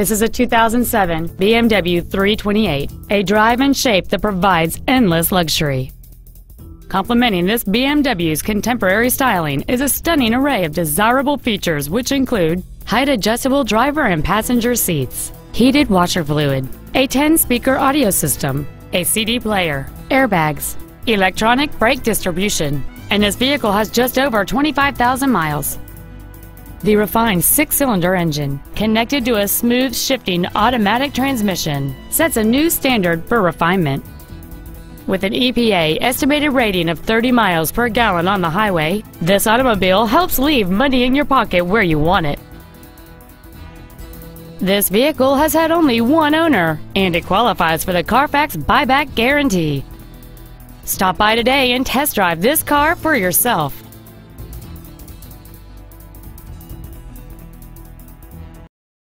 This is a 2007 BMW 328, a drive and shape that provides endless luxury. Complementing this BMW's contemporary styling is a stunning array of desirable features which include height-adjustable driver and passenger seats, heated washer fluid, a 10-speaker audio system, a CD player, airbags, electronic brake distribution, and this vehicle has just over 25,000 miles. The refined six-cylinder engine, connected to a smooth shifting automatic transmission, sets a new standard for refinement. With an EPA estimated rating of 30 miles per gallon on the highway, this automobile helps leave money in your pocket where you want it. This vehicle has had only one owner, and it qualifies for the Carfax buyback guarantee. Stop by today and test drive this car for yourself.